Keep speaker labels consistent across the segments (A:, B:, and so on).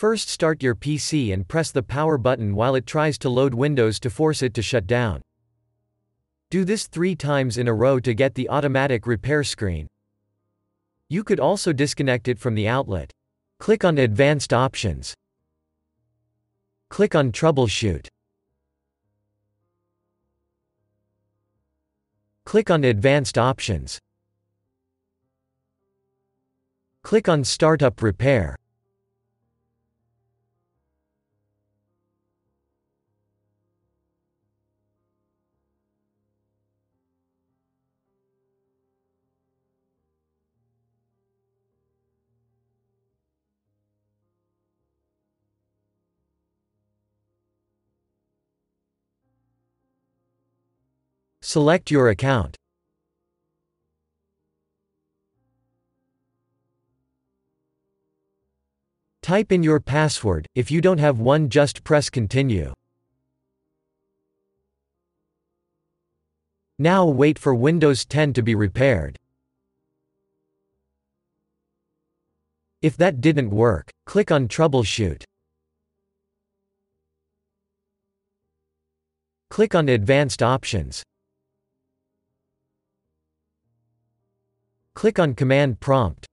A: First start your PC and press the power button while it tries to load Windows to force it to shut down. Do this three times in a row to get the automatic repair screen. You could also disconnect it from the outlet. Click on Advanced Options. Click on Troubleshoot. Click on Advanced Options. Click on Startup Repair. Select your account. Type in your password, if you don't have one just press continue. Now wait for Windows 10 to be repaired. If that didn't work, click on Troubleshoot. Click on Advanced Options. Click on Command Prompt.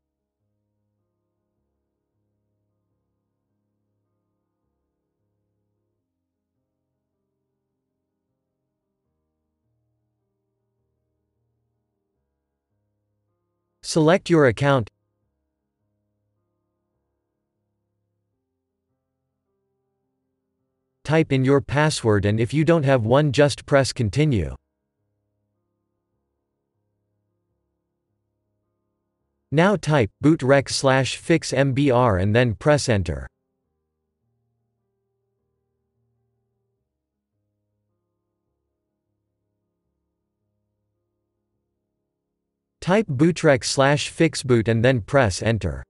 A: Select your account. Type in your password and if you don't have one just press continue. Now type bootrec slash fix mbr and then press enter. Type bootrec slash fixboot and then press enter.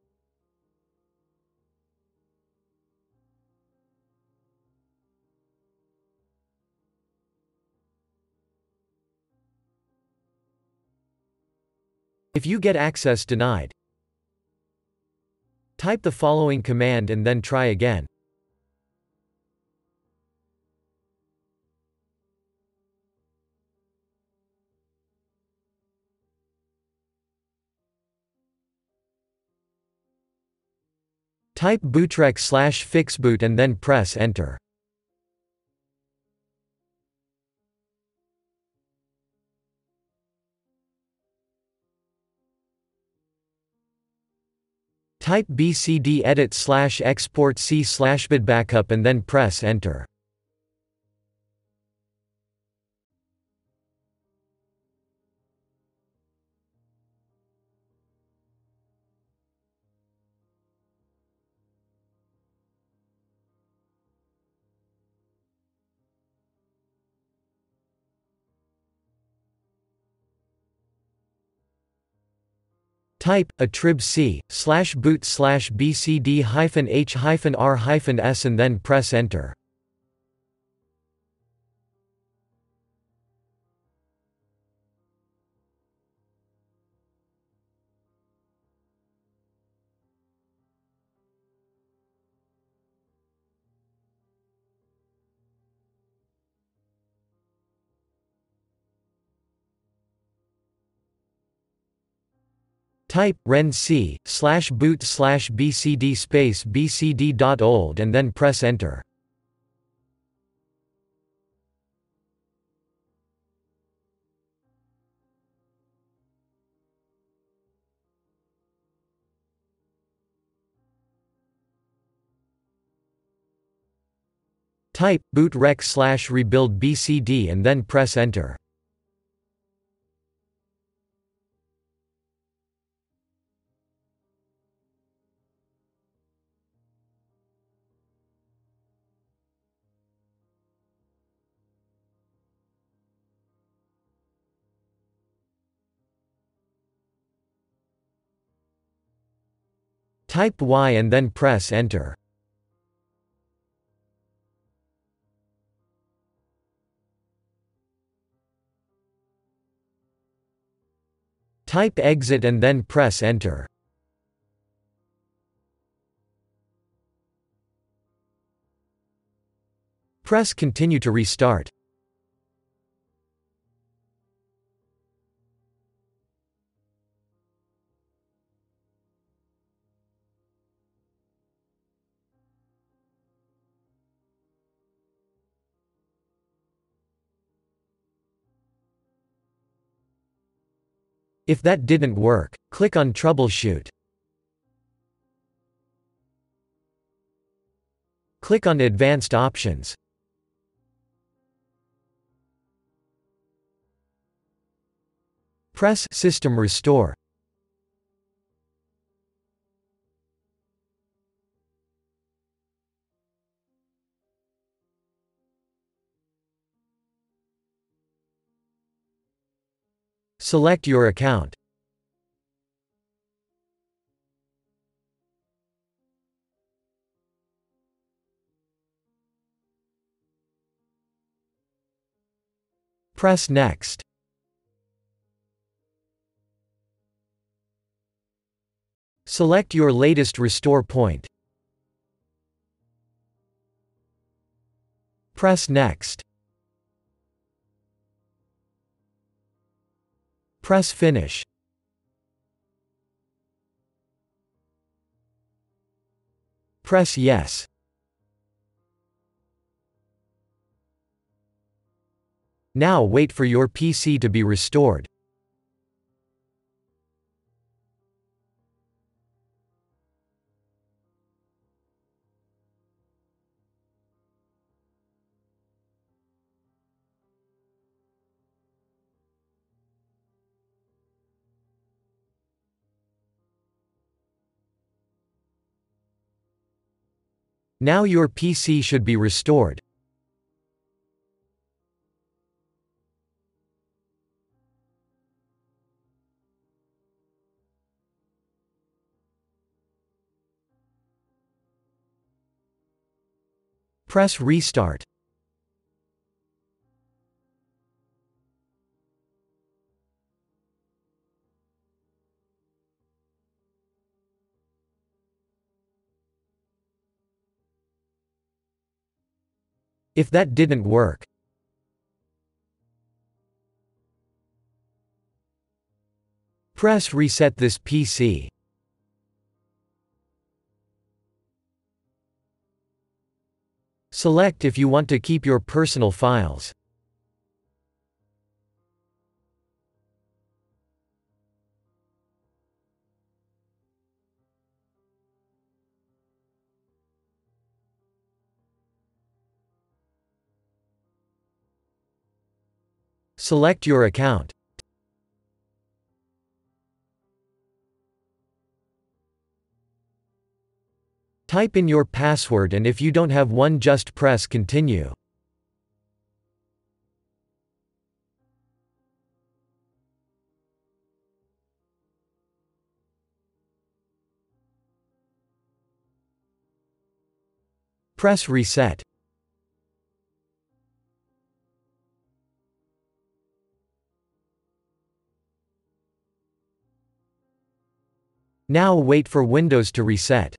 A: If you get access denied, type the following command and then try again. Type bootrec slash fixboot and then press enter. Type bcd edit slash export c slash backup and then press enter. Type attrib c slash boot slash bcd hyphen h hyphen r hyphen s and then press enter. Type ren c slash boot slash bcd space bcd.old and then press enter. Type boot rec slash rebuild bcd and then press enter. Type Y and then press Enter. Type exit and then press enter. Press continue to restart. If that didn't work, click on Troubleshoot. Click on Advanced Options. Press System Restore. Select your account. Press Next. Select your latest restore point. Press Next. Press Finish. Press Yes. Now wait for your PC to be restored. Now your PC should be restored. Press Restart. If that didn't work, press Reset this PC. Select if you want to keep your personal files. Select your account. Type in your password and if you don't have one just press continue. Press reset. Now wait for Windows to reset.